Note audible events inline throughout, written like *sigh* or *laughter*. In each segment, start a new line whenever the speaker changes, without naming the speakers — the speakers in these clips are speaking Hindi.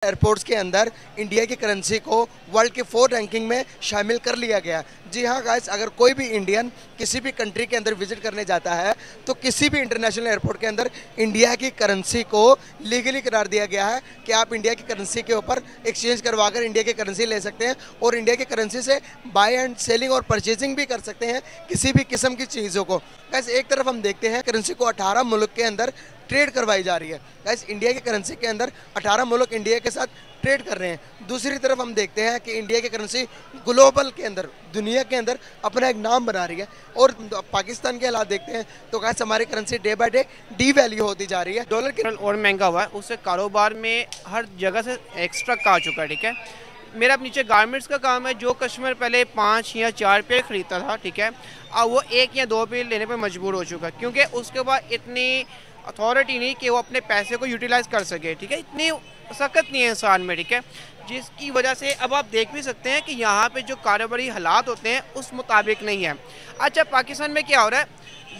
एयरपोर्ट्स के अंदर इंडिया की करेंसी को वर्ल्ड के फोर रैंकिंग में शामिल कर लिया गया। जी हाँ गाइस अगर कोई भी इंडियन किसी भी कंट्री के अंदर विज़िट करने जाता है तो किसी भी इंटरनेशनल एयरपोर्ट के अंदर इंडिया की करेंसी को लीगली करार दिया गया है कि आप इंडिया की करेंसी के ऊपर एक्सचेंज करवा कर इंडिया की करेंसी ले सकते हैं और इंडिया की करेंसी से बाय एंड सेलिंग और परचेजिंग भी कर सकते हैं किसी भी किस्म की चीज़ों को। गैस एक तरफ़ हम देखते हैं करेंसी को अठारह मुल्क के अंदर ट्रेड करवाई जा रही है। गैस इंडिया की करेंसी के अंदर 18 मुल्क इंडिया के साथ ट्रेड कर रहे हैं। दूसरी तरफ़ हम देखते हैं कि इंडिया की करेंसी ग्लोबल के अंदर, दुनिया के अंदर अपना एक नाम बना रही है। और पाकिस्तान के हालात देखते हैं तो गैस हमारी currency day by day devalue होती जा रही है। डॉलर
के और महँगा हुआ है, उससे कारोबार में हर जगह से एक्स्ट्रा का चुका है, ठीक है? मेरा नीचे गारमेंट्स का काम है, जो कस्टमर पहले पाँच या चार पेड़ ख़रीदता था, ठीक है? अब वो एक या दो पेड़ लेने पर मजबूर हो चुका है, क्योंकि उसके बाद इतनी अथॉरिटी नहीं कि वो अपने पैसे को यूटिलाइज कर सके, ठीक है? इतनी सख्त नहीं है इंसान में ठीक है? जिसकी वजह से अब आप देख भी सकते हैं कि यहाँ पे जो कारोबारी हालात होते हैं, उस मुताबिक नहीं है। अच्छा पाकिस्तान में क्या हो रहा है?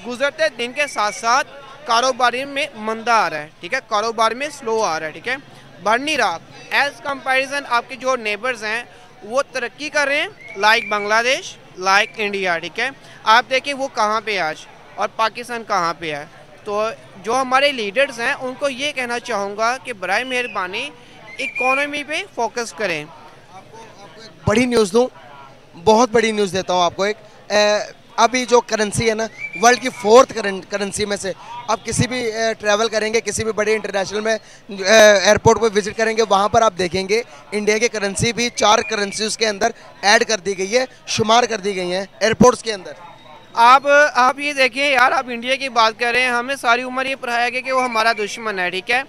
गुजरते दिन के साथ साथ कारोबारी में मंदा आ रहा है, ठीक है? कारोबार में स्लो आ रहा है, ठीक है? बढ़ नहीं रहा। एज कंपेरिजन आपके जो नेबर्स हैं, वो तरक्की कर रहे हैं लाइक बांग्लादेश लाइक इंडिया ठीक है? आप देखें वो कहाँ पे आज? और पाकिस्तान कहाँ पे है? तो जो हमारे लीडर्स हैं उनको ये कहना चाहूँगा कि बर मेहरबानी इकोनॉमी पे फोकस करें।
बड़ी न्यूज़ दूँ बहुत बड़ी न्यूज़ देता हूँ आपको एक। ए, अभी जो करेंसी है ना वर्ल्ड की फोर्थ करेंसी में से आप किसी भी ट्रैवल करेंगे किसी भी बड़े इंटरनेशनल में एयरपोर्ट पर विज़िट करेंगे वहाँ पर आप देखेंगे इंडिया की करेंसी भी चार करेंसीज के अंदर ऐड कर दी गई है शुमार कर दी गई है एयरपोर्ट्स के अंदर।
आप आप ये देखिए यार, आप इंडिया की बात कर रहे हैं, हमें सारी उम्र ये पढ़ाया गया कि वो हमारा दुश्मन है, ठीक है?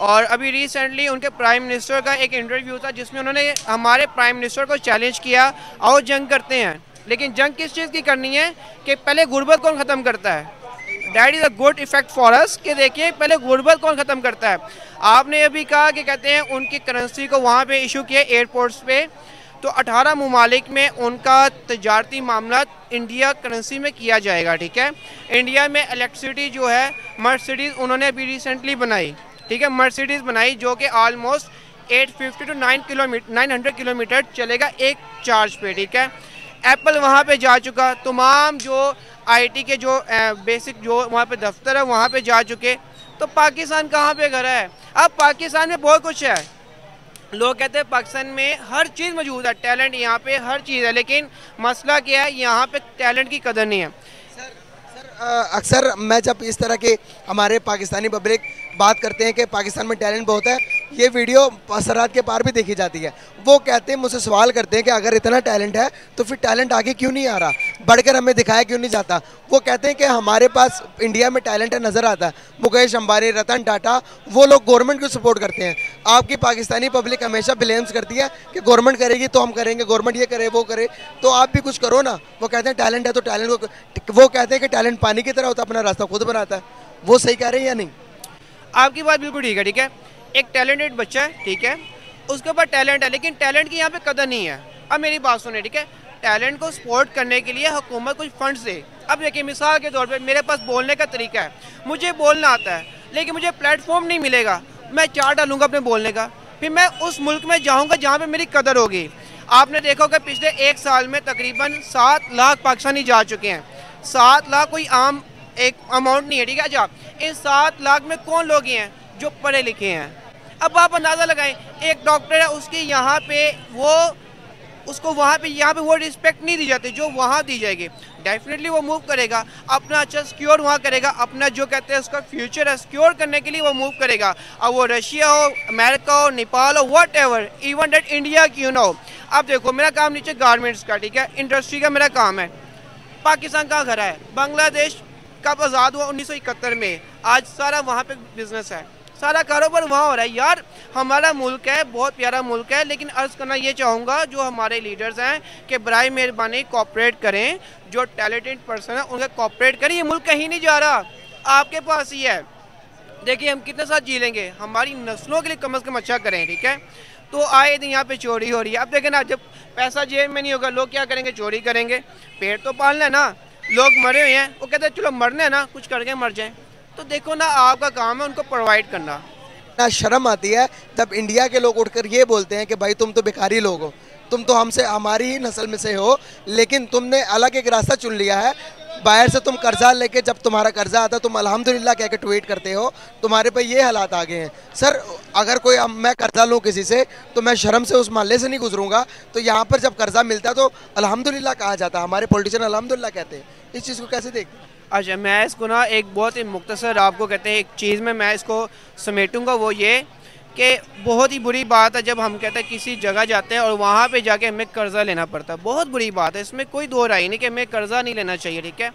और अभी रिसेंटली उनके प्राइम मिनिस्टर का एक इंटरव्यू था, जिसमें उन्होंने हमारे प्राइम मिनिस्टर को चैलेंज किया और जंग करते हैं। लेकिन जंग किस चीज़ की करनी है कि पहले गुर्बत कौन ख़त्म करता है? That is a good effect for us कि देखिए, पहले गुर्बत कौन ख़त्म करता है? आपने अभी कहा कि कहते हैं उनकी करेंसी को वहाँ पे इशू किया एयरपोर्ट्स पे। तो 18 ममालिक में उनका तजारती मामला इंडिया करेंसी में किया जाएगा ठीक है? इंडिया में इलेक्ट्रिसिटी जो है मर्सिडीज़ उन्होंने अभी रिसेंटली बनाई ठीक है? मर्सिडीज़ बनाई जो कि आलमोस्ट 850 टू 9 किलोमीटर 900 किलोमीटर चलेगा एक चार्ज पे ठीक है? एप्पल वहाँ पे जा चुका तमाम जो आईटी के जो ए, बेसिक जो वहाँ पे दफ्तर है वहाँ पे जा चुके। तो पाकिस्तान कहाँ पे घर है? अब पाकिस्तान में बहुत कुछ है। लोग कहते हैं पाकिस्तान में हर चीज़ मौजूद है टैलेंट यहाँ पे हर चीज़ है, लेकिन मसला क्या है, यहाँ पे टैलेंट की कदर नहीं है।
सर सर अक्सर मैं जब इस तरह के हमारे पाकिस्तानी पब्लिक बात करते हैं कि पाकिस्तान में टैलेंट बहुत है, ये वीडियो सरहद के पार भी देखी जाती है। वो कहते हैं, मुझसे सवाल करते हैं कि अगर इतना टैलेंट है तो फिर टैलेंट आगे क्यों नहीं आ रहा? बढ़कर हमें दिखाया क्यों नहीं जाता? वो कहते हैं कि हमारे पास इंडिया में टैलेंट है, नज़र आता है। मुकेश अंबानी रतन टाटा, वो लोग गवर्नमेंट को सपोर्ट करते हैं। आपकी पाकिस्तानी पब्लिक हमेशा ब्लेम्स करती है कि गवर्नमेंट करेगी तो हम करेंगे, गवर्नमेंट ये करे, वो करे। तो आप भी कुछ करो ना। वो कहते हैं, टैलेंट है तो टैलेंट को वो कहते हैं कि टैलेंट पानी की तरह होता है, अपना रास्ता खुद बनाता है। वो सही कह रहे हैं या नहीं?
आपकी बात बिल्कुल ठीक है ठीक है? एक टैलेंटेड बच्चा है, ठीक है? उसके ऊपर टैलेंट है, लेकिन टैलेंट की यहाँ पे कदर नहीं है। अब मेरी बात सुने, ठीक है? टैलेंट को सपोर्ट करने के लिए हुकूमत कुछ फंड्स दे। अब देखिए, मिसाल के तौर पर मेरे पास बोलने का तरीका है। मुझे बोलना आता है, लेकिन मुझे प्लेटफॉर्म नहीं मिलेगा। मैं चार डालूँगा अपने बोलने का। फिर मैं उस मुल्क में जाऊँगा जहाँ पर मेरी कदर होगी। आपने देखा कि पिछले एक साल में तकरीबन सात लाख पाकिस्तानी जा चुके हैं। सात लाख कोई आम एक अमाउंट नहीं है, ठीक है अच्छा इन सात लाख में कौन लोग हैं जो पढ़े लिखे हैं? अब आप अंदाज़ा लगाएँ, एक डॉक्टर है, उसके यहाँ पे वो, उसको वहाँ पे, यहाँ पे वो रिस्पेक्ट नहीं दी जाती, जो वहाँ दी जाएगी। डेफिनेटली वो मूव करेगा, अपना अच्छा सिक्योर वहाँ करेगा, अपना जो कहते हैं उसका फ्यूचर है सिक्योर करने के लिए वो मूव करेगा। अब वो रशिया हो, अमेरिका हो, नेपाल हो whatever even that India क्यों ना हो अब देखो, मेरा काम नीचे गारमेंट्स का, ठीक है? इंडस्ट्री का मेरा काम है। पाकिस्तान का घर है? बांग्लादेश कब आज़ाद हुआ उन्नीस सौ इकहत्तर में। आज सारा वहाँ पे बिज़नेस है। सारा कारोबार वहाँ हो रहा है। यार, हमारा मुल्क है, बहुत प्यारा मुल्क है, लेकिन अर्ज़ करना ये चाहूँगा, जो हमारे लीडर्स हैं, कि बर मेहरबानी कॉपरेट करें। जो टैलेंटेड पर्सन है उनका कॉपरेट करें। ये मुल्क कहीं नहीं जा रहा। आपके पास ही है। देखिए, हम कितने साथ जी लेंगे। हमारी नस्लों के लिए कम अज़ कम अच्छा करें, ठीक है? तो आए दिन यहाँ पे चोरी हो रही है। अब देखें ना, जब पैसा जेब में नहीं होगा, लोग क्या करेंगे? चोरी करेंगे। पेड़ तो पालना है ना। लोग मरे हुए हैं। वो कहते हैं, चलो मरने ना, कुछ करके मर जाए। तो देखो ना, आपका काम है उनको प्रोवाइड करना।
ना शर्म आती है जब इंडिया के लोग उठकर ये बोलते हैं कि, भाई, तुम तो बेकारी लोग हो। तुम तो हमसे, हमारी ही नस्ल में से हो, लेकिन तुमने अलग एक रास्ता चुन लिया है। बाहर से तुम कर्जा लेके जब तुम्हारा कर्जा आता तुम अल्हम्दुलिल्लाह कह के ट्वीट करते हो, तुम्हारे पे ये हालात आ गए हैं। सर, अगर कोई, अब मैं कर्जा लूँ किसी से तो मैं शर्म से उस मोहल्ले से नहीं गुजरूँगा। तो यहाँ पर जब कर्जा मिलता है तो अल्हम्दुलिल्लाह कहा जाता है, हमारे पॉलिटिशियन अल्हम्दुलिल्लाह कहते हैं। इस चीज़ को कैसे देखते हैं
अच्छा मैं इसको ना एक बहुत ही मुख्तसर, आपको कहते हैं, एक चीज़ में मैं इसको समेटूँगा, वो ये कि बहुत ही बुरी बात है जब हम कहते हैं किसी जगह जाते हैं और वहाँ पे जाके हमें कर्ज़ा लेना पड़ता है। बहुत बुरी बात है। इसमें कोई दो राय नहीं कि हमें कर्ज़ा नहीं लेना चाहिए, ठीक है?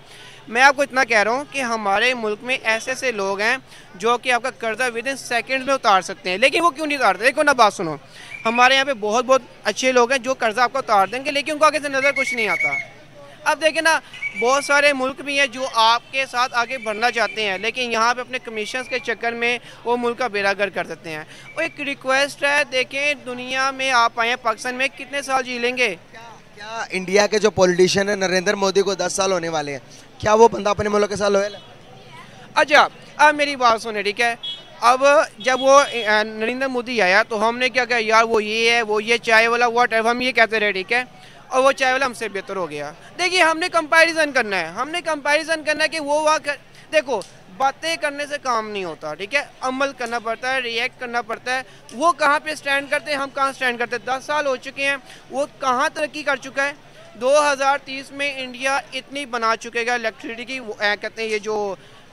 मैं आपको इतना कह रहा हूँ कि हमारे मुल्क में ऐसे ऐसे लोग हैं जो कि आपका कर्ज़ा विद इन सेकेंड में उतार सकते हैं। लेकिन वो क्यों नहीं उतारते? देखो ना बात सुनो। हमारे यहाँ पे बहुत बहुत अच्छे लोग हैं जो कर्ज़ा आपको उतार देंगे, लेकिन उनको आगे से नज़र कुछ नहीं आता। अब देखें ना बहुत सारे मुल्क भी हैं जो आपके साथ आगे बढ़ना चाहते हैं लेकिन यहाँ पे अपने कमीशन के चक्कर में वो मुल्क का बेरागर कर देते हैं। और एक रिक्वेस्ट है देखें दुनिया में आप आए हैं पाकिस्तान में कितने साल जी लेंगे?
क्या इंडिया के जो पॉलिटिशियन है नरेंद्र मोदी को दस साल होने वाले हैं। क्या वो बंदा अपने मुल्क के साथ लोयल है?
अच्छा अब मेरी बात सुने ठीक है? अब जब वो नरेंद्र मोदी आया तो हमने क्या कहा यार वो ये है वो ये चाय वाला वट हम ये कहते रहे ठीक है? और वो चाय वाला हमसे बेहतर हो गया। देखिए, हमने कंपैरिजन करना है। हमने कंपैरिजन करना है कि वो वहाँ कर... देखो, बातें करने से काम नहीं होता, ठीक है? अमल करना पड़ता है रिएक्ट करना पड़ता है। वो कहाँ पे स्टैंड करते हैं, हम कहाँ स्टैंड करते हैं? दस साल हो चुके हैं, वो कहाँ तरक्की कर चुका है? 2030 में इंडिया इतनी बना चुकेगा इलेक्ट्रिसिटी की कहते हैं ये जो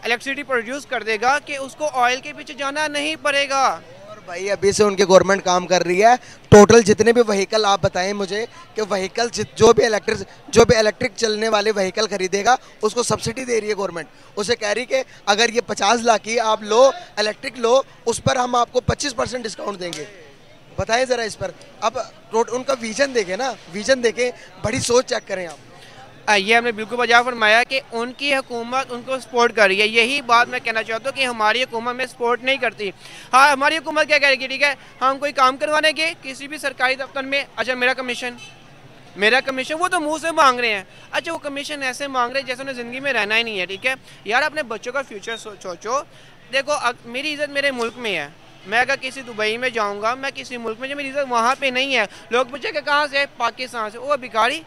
इलेक्ट्रिसिटी प्रोड्यूस कर देगा कि उसको ऑयल के पीछे जाना नहीं पड़ेगा।
भाई, अभी से उनकी गवर्नमेंट काम कर रही है। टोटल जितने भी व्हीकल आप बताएँ मुझे कि व्हीकल जो भी इलेक्ट्रिक जो भी इलेक्ट्रिक चलने वाले व्हीकल खरीदेगा, उसको सब्सिडी दे रही है गवर्नमेंट उसे कह रही कि अगर ये पचास लाख की आप लो इलेक्ट्रिक लो, उस पर हम आपको पच्चीस परसेंट डिस्काउंट देंगे। बताएँ ज़रा इस पर। अब उनका विजन देखें ना विजन देखें, बड़ी सोच चेक करें आप।
ये हमने बिल्कुल वजह फरमाया कि उनकी हुकूमत उनको सपोर्ट कर रही है। यही बात मैं कहना चाहता हूँ कि हमारी हुकूमत में सपोर्ट नहीं करती। हाँ हमारी हुकूमत क्या करेगी, ठीक है? हम कोई काम करवाने के किसी भी सरकारी दफ्तर में अच्छा मेरा कमीशन मेरा कमीशन वो तो मुँह से मांग रहे हैं। अच्छा वो कमीशन ऐसे मांग रहे हैं जैसे उन्हें ज़िंदगी में रहना ही नहीं है, ठीक है? यार, अपने बच्चों का फ्यूचर सोचो। देखो मेरी इज़्ज़त मेरे मुल्क में है। मैं अगर किसी दुबई में जाऊँगा, मैं किसी मुल्क में, जो मेरी इज़्ज़त वहाँ पे नहीं है। लोग पूछे कि कहाँ से पाकिस्तान से? वो भिखारी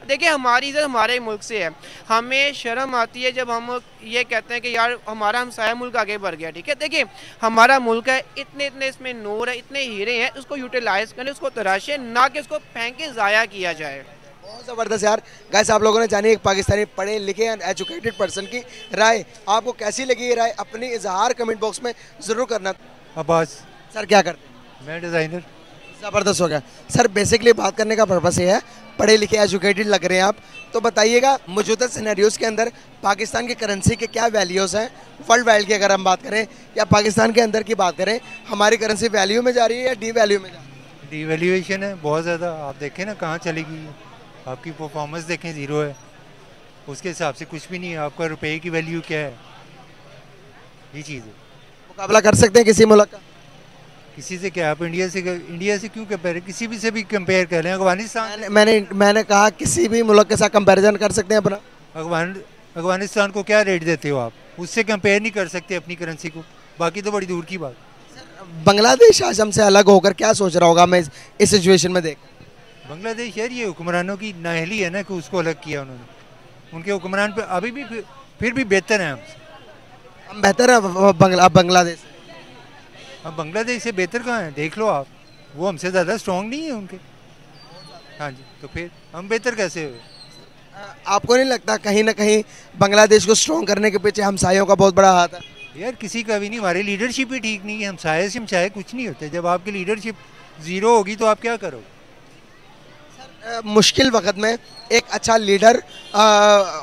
देखिए हमारी इज़्ज़त हमारे मुल्क से है। हमें शर्म आती है जब हम ये कहते हैं कि यार हमारा हमसाया मुल्क आगे बढ़ गया ठीक है? देखिए हमारा मुल्क है इतने इतने इसमें नूर है इतने हीरे हैं उसको यूटिलाइज करें उसको तराशें ना कि उसको फेंके ज़ाया किया जाए।
बहुत ज़बरदस्त यार। गैस आप लोगों ने जानी एक पाकिस्तानी पढ़े लिखे एंड एजुकेटेड पर्सन की राय। आपको कैसी लगी ये राय? अपनी इजहार कमेंट बॉक्स में ज़रूर करना।
अब्बास।
सर क्या करते हैं?
मैं डिज़ाइनर
ज़बरदस्त हो गया। सर बेसिकली बात करने का पर्पस ये है पढ़े लिखे एजुकेटेड लग रहे हैं आप तो बताइएगा मौजूदा सिनेरियोज़ के अंदर पाकिस्तान की करेंसी के क्या वैल्यूज़ हैं? वर्ल्ड वाइड की अगर हम बात करें या पाकिस्तान के अंदर की बात करें हमारी करेंसी वैल्यू में जा रही है या डी वैल्यू में जा रही है?
डी वैल्यूएशन है बहुत ज़्यादा। आप देखें ना कहाँ चलेगी। आपकी परफॉर्मेंस देखें ज़ीरो है। उसके हिसाब से कुछ भी नहीं है। आपका रुपये की वैल्यू क्या है? ये चीज़ है।
मुकाबला कर सकते हैं किसी मुल्क का?
किसी से क्या? आप इंडिया से इंडिया से क्यों कंपेयर किसी भी से भी कंपेयर कर लें? अफ़गानिस्तान
मैंने मैंने कहा किसी भी मुल्क के साथ कंपैरिजन कर सकते हैं अपना।
अफगान अफ़गानिस्तान को क्या रेट देते हो आप? उससे कंपेयर नहीं कर सकते अपनी करेंसी को। बाकी तो बड़ी दूर की बात।
बांग्लादेश आज हमसे अलग होकर क्या सोच रहा होगा? मैं इस सिचुएशन में देख।
बांग्लादेश यार ये हुक्मरानों की नाहली है ना कि उसको अलग किया उन्होंने। उनके हुक्मरान पर अभी भी फिर भी बेहतर हैं
हम। बेहतर है बांग्लादेश।
अब बांग्लादेश से बेहतर कहाँ है? देख लो आप। वो हमसे ज़्यादा स्ट्रॉन्ग नहीं है उनके। हाँ जी तो फिर हम बेहतर कैसे हुए?
आपको नहीं लगता कहीं ना कहीं बांग्लादेश को स्ट्रॉन्ग करने के पीछे हमसायों का बहुत बड़ा हाथ है?
यार किसी का भी नहीं हमारी लीडरशिप ही ठीक नहीं है। हम साय से हम चाहे कुछ नहीं होते। जब आपकी लीडरशिप ज़ीरो होगी तो आप क्या करोगे?
मुश्किल वक्त में एक अच्छा लीडर आ,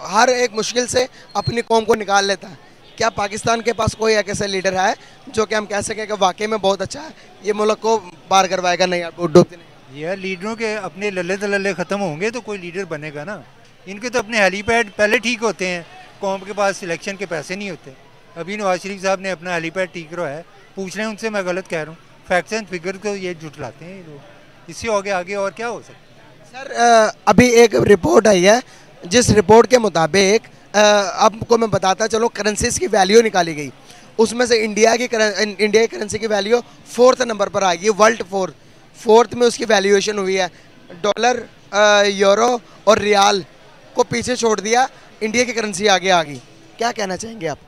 हर एक मुश्किल से अपनी कौम को निकाल लेता है। क्या पाकिस्तान के पास कोई एक ऐसा लीडर है जो कि हम कह सकें कि वाकई में बहुत अच्छा है? ये मुल्क को पार करवाएगा नहीं डूबते
नहीं। यार लीडरों के अपने लल्ले तल्ले ख़त्म होंगे तो कोई लीडर बनेगा ना। इनके तो अपने हेलीपैड पहले ठीक होते हैं कौम के पास सिलेक्शन के पैसे नहीं होते। अभी नवाज़ शरीफ साहब ने अपना हेलीपैड ठीक करवाया पूछ रहे हैं उनसे मैं गलत कह रहा हूँ। फैक्ट्स एंड फिगर को ये जुटलाते हैं लोग। इससे आगे आगे और क्या हो सकता है?
सर अभी एक रिपोर्ट आई है जिस रिपोर्ट के मुताबिक आपको मैं बताता चलो करेंसीज की वैल्यू निकाली गई। उसमें से इंडिया की इंडिया की करेंसी की वैल्यू फोर्थ नंबर पर आ गई वर्ल्ड फोर्थ फोर्थ में उसकी वैल्यूएशन हुई है। डॉलर यूरो और रियाल को पीछे छोड़ दिया इंडिया की करेंसी आगे आ गई। क्या कहना चाहेंगे आप?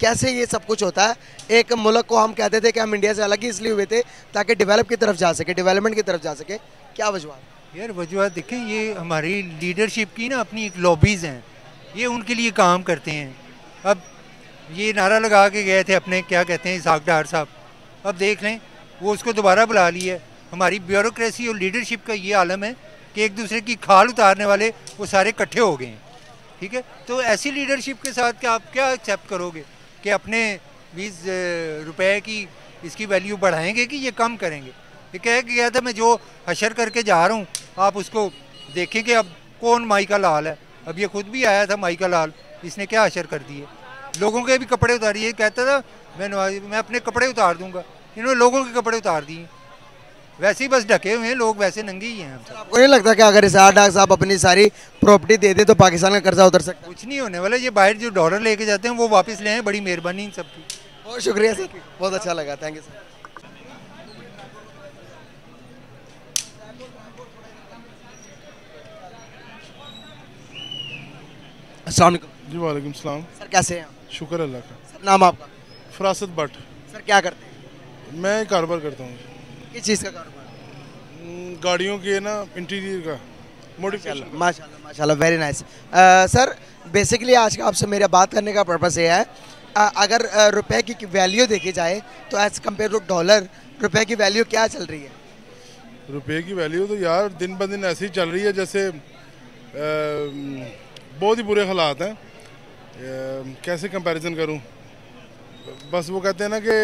कैसे ये सब कुछ होता है? एक मुल्क को हम कहते थे कि हम इंडिया से अलग ही इसलिए हुए थे ताकि डेवलप की तरफ़ जा सके डेवलपमेंट की तरफ़ जा सके। क्या वजूहत?
यार, वजूहत देखें, ये हमारी लीडरशिप की ना अपनी एक लॉबीज़ हैं। ये उनके लिए काम करते हैं। अब ये नारा लगा के गए थे अपने, क्या कहते हैं, इसाक डार साहब। अब देख लें, वो उसको दोबारा बुला लिया हमारी ब्यूरोक्रेसी और लीडरशिप का ये आलम है कि एक दूसरे की खाल उतारने वाले वो सारे इकट्ठे हो गए हैं। ठीक है? तो ऐसी लीडरशिप के साथ क्या आप क्या एक्सेप्ट करोगे कि अपने बीस रुपए की इसकी वैल्यू बढ़ाएँगे कि ये कम करेंगे? ये कह गया था, मैं जो हशर करके जा रहा हूँ, आप उसको देखें कि अब कौन माई का लाल है? अब ये खुद भी आया था माई का लाल इसने क्या हशर कर दिए? लोगों के भी कपड़े उतारिए कहता था मैं मैं अपने कपड़े उतार दूँगा। इन्होंने लोगों के कपड़े उतार दिए। वैसे ही बस ढके हुए हैं लोग वैसे नंगे ही हैं
आपको नहीं लगता कि अगर इसार डाक साहब अपनी सारी प्रॉपर्टी दे दे तो पाकिस्तान का कर्जा उतर सकता
कुछ नहीं होने वाला ये बाहर जो डॉलर लेके जाते हैं वो वापस ले आए बड़ी मेहरबानी इन सबकी
बहुत शुक्रिया सर बहुत अच्छा लगा थैंक यू सर अस्सलाम
जी वालेकुम सलाम।
सर कैसे हैं
शुक्र अल्लाह का।
सर नाम आपका?
फरासत भट्ट।
सर क्या करते हैं?
मैं कारोबार करता हूँ।
किस चीज़ का कारोबार?
हम्म, गाड़ियों के ना इंटीरियर का। मोडिफिकेशन
माशाल्लाह माशाल्लाह वेरी नाइस सर बेसिकली आज का आपसे मेरा बात करने का पर्पज़ ये है। uh, अगर रुपए की वैल्यू देखी जाए तो एज कंपेयर टू डॉलर रुपए की वैल्यू क्या चल रही है?
रुपए की वैल्यू तो यार दिन ब दिन ऐसी चल रही है जैसे आ, बहुत ही बुरे हालात हैं। कैसे कंपैरिजन करूँ? बस वो कहते हैं ना कि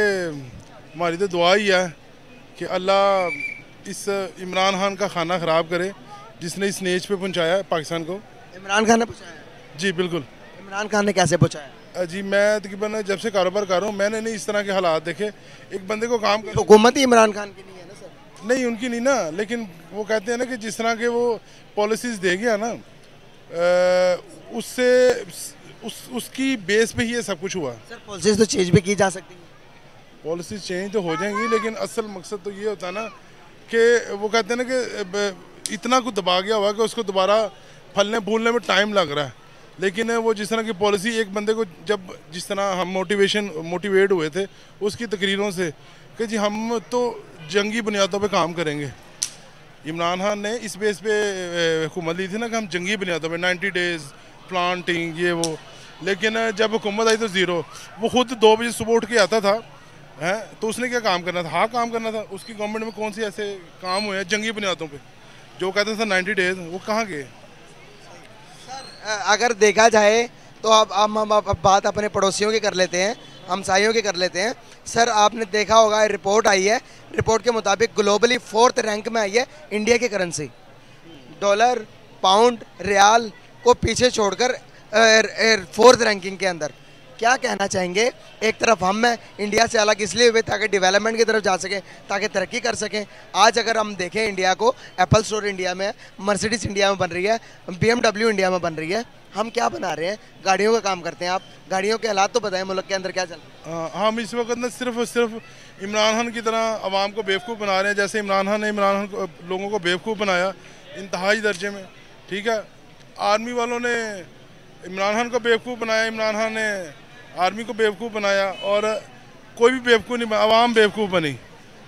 हमारी तो दुआ ही है कि अल्लाह इस इमरान खान का खाना ख़राब करे जिसने इस नेच पे पहुँचाया पाकिस्तान को।
इमरान खान ने पहुँचाया?
जी बिल्कुल।
इमरान खान ने कैसे पहुँचाया?
जी मैं तकरीबन जब से कारोबार कर रहा हूँ मैंने नहीं इस तरह के हालात देखे। एक बंदे को काम कर
हुकूमत ही इमरान खान की नहीं है ना सर।
नहीं उनकी नहीं ना लेकिन वो कहते हैं ना कि जिस तरह के वो पॉलिसीज़ दे गया ना उससे उस उसकी बेस पे ही ये सब कुछ हुआ।
सर पॉलिसीज़ तो चेंज भी की जा सकती है।
पॉलिसीज़ चेंज तो हो जाएँगी लेकिन असल मकसद तो ये होता है ना कि वो कहते हैं ना कि इतना कुछ दबा गया हुआ कि उसको दोबारा फलने फूलने में टाइम लग रहा है। लेकिन वो जिस तरह की पॉलिसी एक बंदे को जब जिस तरह हम मोटिवेशन मोटिवेट हुए थे उसकी तकरीरों से कि जी हम तो जंगी बुनियादों पे काम करेंगे। इमरान खान ने इस बेस पे हुकूमत ली थी ना कि हम जंगी बुनियादों पे 90 डेज़ प्लांटिंग ये, वो। लेकिन जब हुकूमत आई तो ज़ीरो वो खुद दो बजे सुबह उठ के आता था, है तो उसने क्या काम करना था? हाँ काम करना था। उसकी गवर्नमेंट में कौन से ऐसे काम हुए हैं? जंगी बुनियादों पे जो कहते थे नाइन्टी डेज़ वो कहाँ गए?
अगर देखा जाए तो अब हम हम, अब बात अपने पड़ोसियों की कर लेते हैं हमसाइयों की कर लेते हैं। सर, आपने देखा होगा रिपोर्ट आई है। रिपोर्ट के मुताबिक ग्लोबली फोर्थ रैंक में आई है इंडिया की करेंसी। डॉलर, पाउंड, रियाल को पीछे छोड़कर फोर्थ रैंकिंग के अंदर। क्या कहना चाहेंगे? एक तरफ़ हम इंडिया से अलग इसलिए हुए ताकि डेवलपमेंट की तरफ़ जा सकें, ताकि तरक्की कर सकें। आज अगर हम देखें इंडिया को एप्पल स्टोर इंडिया में मर्सिडीज इंडिया में बन रही है बी इंडिया में बन रही है। हम क्या बना रहे हैं? गाड़ियों का काम करते हैं आप। गाड़ियों के हालात तो बताएँ, मुल्क के अंदर क्या चल
हम इस वक्त ना सिर्फ़ सिर्फ़ इमरान खान की तरह आवाम को बेवकूफ़ बना रहे हैं, जैसे इमरान खान ने इमरान खान लोगों को बेवकूफ़ बनाया इंतहाई दर्जे में। ठीक है? आर्मी वालों ने इमरान खान को बेवकूफ़ बनाया, इमरान खान ने आर्मी को बेवकूफ़ बनाया और कोई भी बेवकूफ़ नहीं आवाम बेवकूफ़ बनी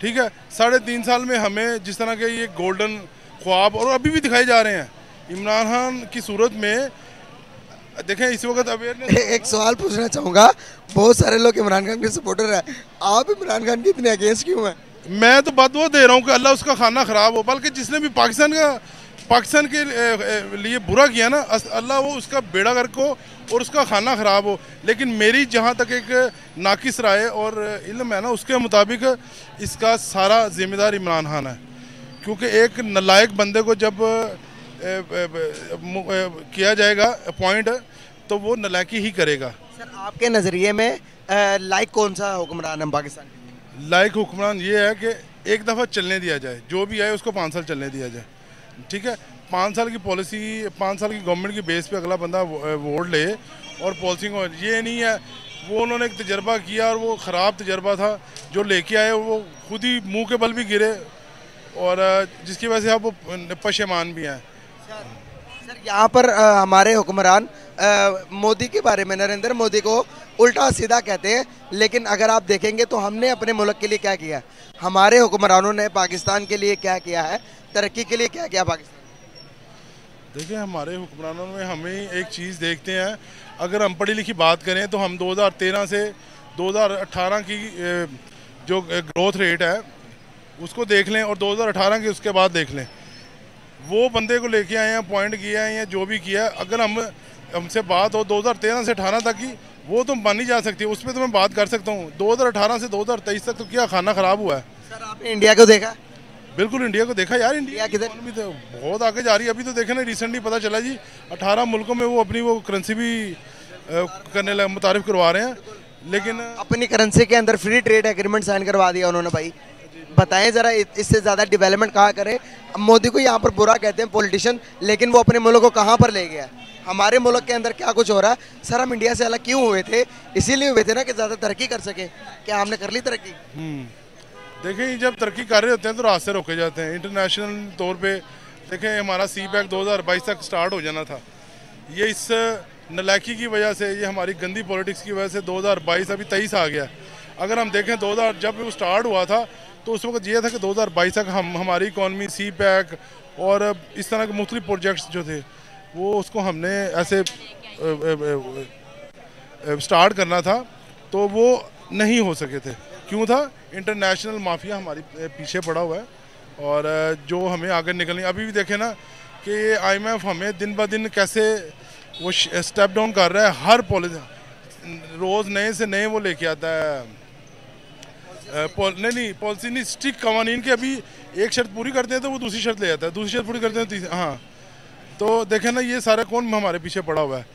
ठीक है? साढ़े तीन साल में हमें जिस तरह के ये गोल्डन ख्वाब और अभी भी दिखाए जा रहे हैं। इमरान खान की सूरत में देखें इस वक्त अवेयरनेस *laughs*
एक सवाल पूछना चाहूँगा। बहुत सारे लोग इमरान खान के सपोर्टर हैं। आप इमरान खान के इतने अगेंस्ट क्यों हैं?
मैं तो बदवा दे रहा हूँ कि अल्लाह उसका खाना ख़राब हो बल्कि जिसने भी पाकिस्तान का पाकिस्तान के लिए बुरा किया ना अल्लाह वो उसका बेड़ा कर को और उसका खाना ख़राब हो। लेकिन मेरी जहाँ तक एक नाकिस राय और इल्म है ना उसके मुताबिक इसका सारा ज़िम्मेदार इमरान खान है। क्योंकि एक नलायक बंदे को जब ए, ए, ए, किया जाएगा अपॉइंट तो वो नलायकी ही करेगा।
सर आपके नज़रिए में लाइक कौन सा हुक्मरान है पाकिस्तान
लाइक हुक्मरान ये है कि एक दफ़ा चलने दिया जाए जो भी आए उसको पाँच साल चलने दिया जाए। ठीक है पाँच साल की पॉलिसी पाँच साल की गवर्नमेंट की बेस पे अगला बंदा वोट ले और पॉलिसी को ये नहीं है वो उन्होंने एक तजर्बा किया और वो ख़राब तजर्बा था। जो लेके आए वो खुद ही मुँह के बल भी गिरे और जिसकी वजह से आप वो पशेमान भी हैं।
सर यहाँ पर अ, हमारे हुक्मरान मोदी के बारे में नरेंद्र मोदी को उल्टा सीधा कहते हैं लेकिन अगर आप देखेंगे तो हमने अपने मुल्क के लिए क्या किया हमारे हुक्मरानों ने पाकिस्तान के लिए क्या किया है? तरक्की के लिए क्या क्या पाकिस्तान?
देखिए हमारे हुक्मरानों में हमें एक चीज़ देखते हैं। अगर हम पढ़ी लिखी बात करें तो हम 2013 से 2018 की जो ग्रोथ रेट है उसको देख लें और 2018 के उसके बाद देख लें। वो बंदे को लेके आए हैं पॉइंट किया है या जो भी किया है। अगर हम हमसे बात हो 2013 से 18 तक की वो तो मानी जा सकती है। उस पर तो मैं बात कर सकता हूँ। 2018 से 2023 तक तो क्या खाना ख़राब हुआ है?
सर आपने इंडिया को देखा?
बिल्कुल इंडिया को देखा यार इंडिया
किधर?
तो बहुत आगे जा रही है। अभी तो देखे ना रिसेंटली पता चला जी 18 मुल्कों में वो अपनी वो करेंसी भी करने लगे मुतारिफ करवा रहे हैं। लेकिन
अपनी करेंसी के अंदर फ्री ट्रेड एग्रीमेंट साइन करवा दिया उन्होंने भाई। बताएँ जरा इससे ज़्यादा डेवलपमेंट कहाँ करें? मोदी को यहाँ पर बुरा कहते हैं पॉलिटिशियन लेकिन वो अपने मुल्क को कहाँ पर ले गया? हमारे मुल्क के अंदर क्या कुछ हो रहा? है सर हम इंडिया से अलग क्यों हुए थे? इसीलिए हुए थे ना कि ज़्यादा तरक्की कर सके। क्या हमने कर ली तरक्की?
हम्म, देखें, जब तरक्की कर रहे होते हैं तो रास्ते रोके जाते हैं। इंटरनेशनल तौर पे देखें, हमारा सी पैक दो हज़ार बाईस तक स्टार्ट हो जाना था। ये इस नलायकी की वजह से, ये हमारी गंदी पॉलिटिक्स की वजह से 2022 अभी तेईस आ गया। अगर हम देखें 2000 जब वो स्टार्ट हुआ था तो उस वक्त ये था कि 2022 तक हम, हमारी इकॉनमी सी पैक और इस तरह के मुख्तलिफ़ प्रोजेक्ट्स जो थे, वो उसको हमने ऐसे स्टार्ट करना था तो वो नहीं हो सके थे। क्यों था? इंटरनेशनल माफिया हमारी पीछे पड़ा हुआ है। और जो हमें आगे निकलनी, अभी भी देखें ना कि आईएमएफ हमें दिन ब दिन कैसे वो स्टेप डाउन कर रहा है, हर पॉलिसी रोज़ नए से नए वो लेके आता है। नहीं नहीं पॉलिसी नहीं स्ट्रिक्ट कवानीन के अभी एक शर्त पूरी करते हैं तो वो दूसरी शर्त ले जाता है, दूसरी शर्त पूरी करते हैं तो हाँ। तो देखें ना, ये सारा कौन हमारे पीछे पड़ा हुआ है।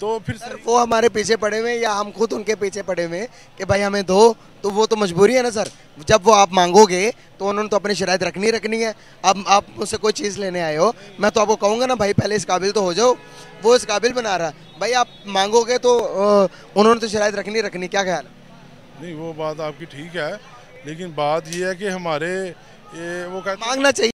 तो फिर
सर वो हमारे पीछे पड़े हुए हैं या हम खुद उनके पीछे पड़े हुए हैं कि भाई हमें दो तो वो तो मजबूरी है ना सर? जब वो आप मांगोगे तो उन्होंने तो अपनी शराइत रखनी रखनी है। अब आप मुझसे कोई चीज़ लेने आए हो मैं तो आपको कहूँगा ना भाई पहले इस काबिल तो हो जाओ। वो इस काबिल बना रहा। भाई आप मांगोगे तो उन्होंने तो शराइत रखनी रखनी क्या ख्याल
नहीं वो बात आपकी ठीक है लेकिन बात ये है कि हमारे ये वो
मांगना चाहिए।